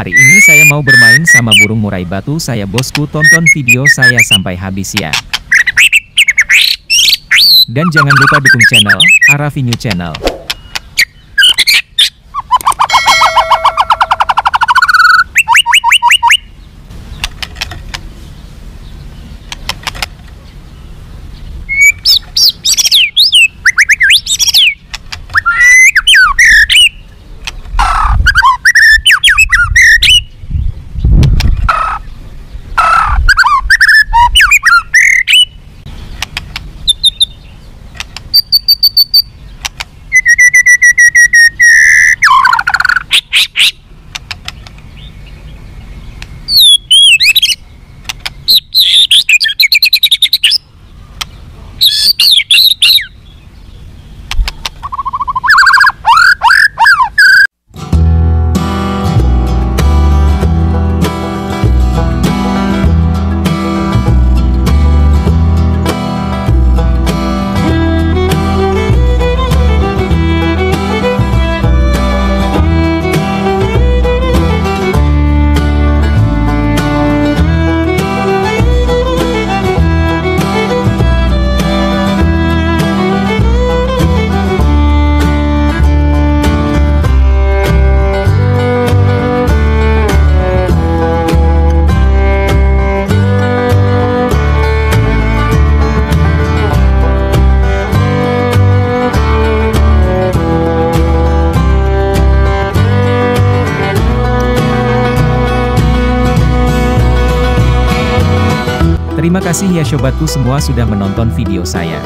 Hari ini saya mau bermain sama burung murai batu saya bosku tonton video saya sampai habis ya. Dan jangan lupa dukung channel, Aravinyu Channel. Terima kasih ya sobatku semua sudah menonton video saya.